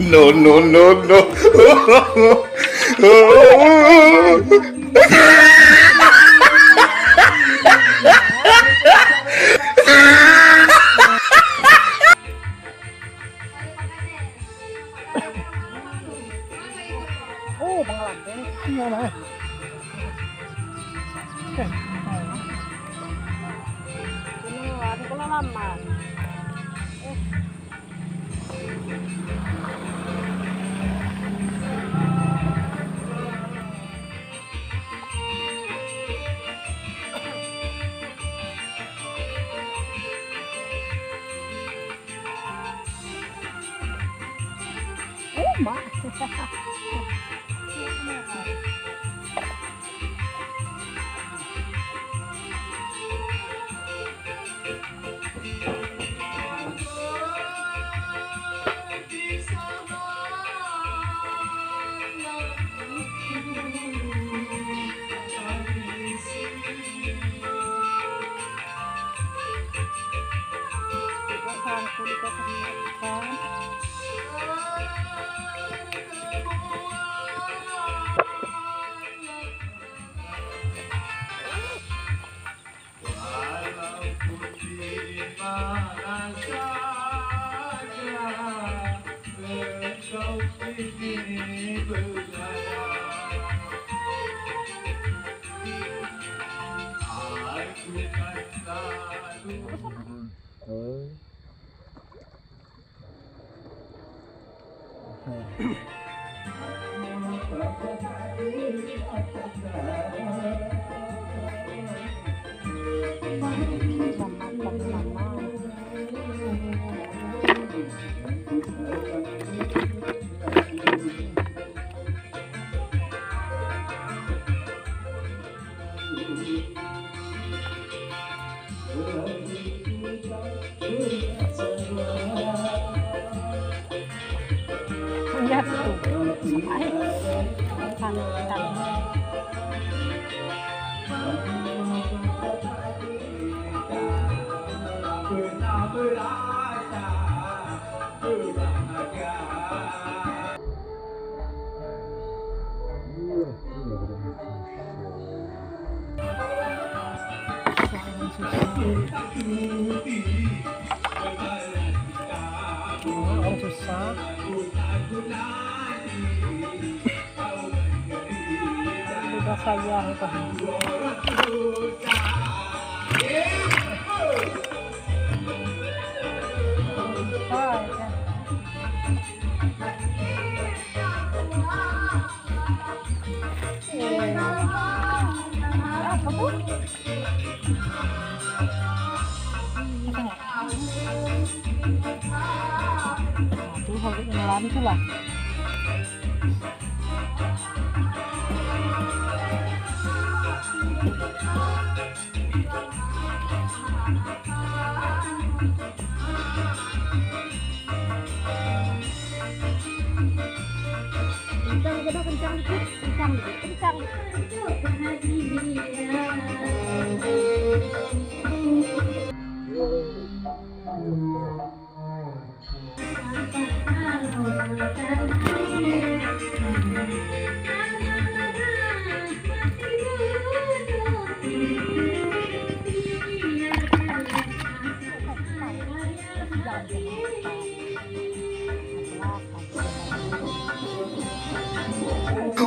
no, no, no, no. Oh, pangalan ko. Ano na eh. Tama. 있고 정말 감사합니다. Oh, just stop. Apa tuh? Aduh, habis ngelan tuh lah. Kencang kencang dikit, kencang dikit, kencang.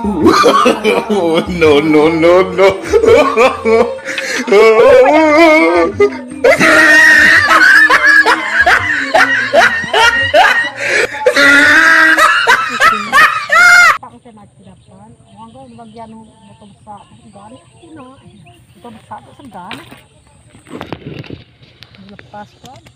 No, no, no, no. Pak saya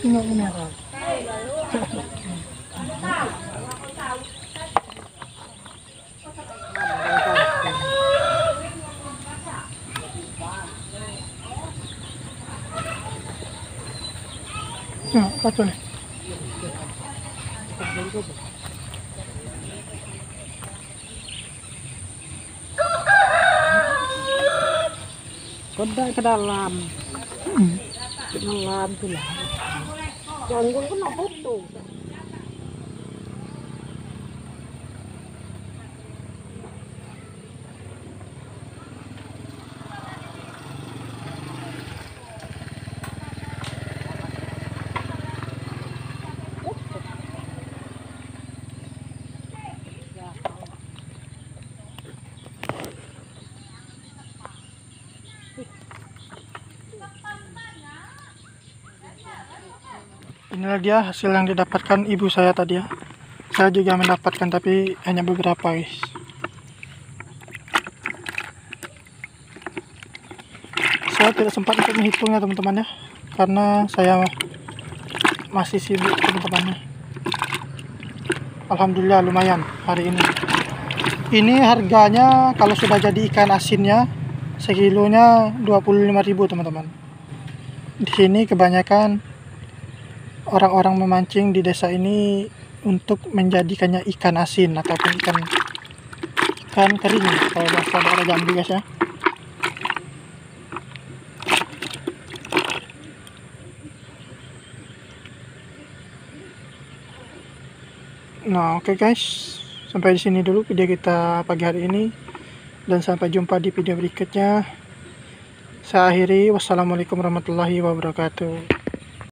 Enggak benar. Ya, betul. Kodak ke dalam. Ke dalam tu lah. Ganggu kan nak Inilah dia hasil yang didapatkan ibu saya tadi ya. Saya juga mendapatkan tapi hanya beberapa guys. Saya tidak sempat untuk menghitungnya teman-teman ya. Karena saya masih sibuk teman-teman ya. Alhamdulillah lumayan hari ini. Ini harganya kalau sudah jadi ikan asinnya sekilonya 25.000 teman-teman. Di sini kebanyakan orang-orang memancing di desa ini untuk menjadikannya ikan asin ataupun ikan ikan kering kalau bahasa daerah Jambi guys ya. Nah, oke guys. Sampai di sini dulu video kita pagi hari ini dan sampai jumpa di video berikutnya. Saya akhiri wassalamualaikum warahmatullahi wabarakatuh.